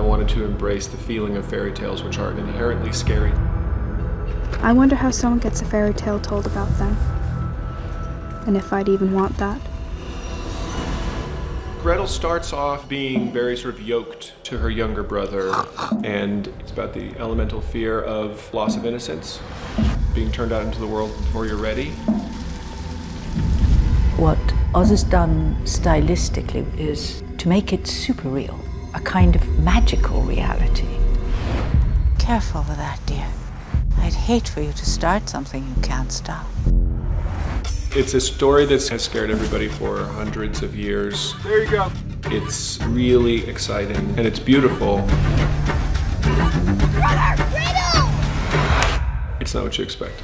wanted to embrace the feeling of fairy tales, which are inherently scary. I wonder how someone gets a fairy tale told about them. And if I'd even want that. Gretel starts off being very sort of yoked to her younger brother, and it's about the elemental fear of loss of innocence, being turned out into the world before you're ready. What Oz has done stylistically is to make it super real, a kind of magical reality. Careful with that, dear. I'd hate for you to start something you can't stop. It's a story that has scared everybody for hundreds of years. There you go. It's really exciting and it's beautiful. Brother, Gretel! It's not what you expect.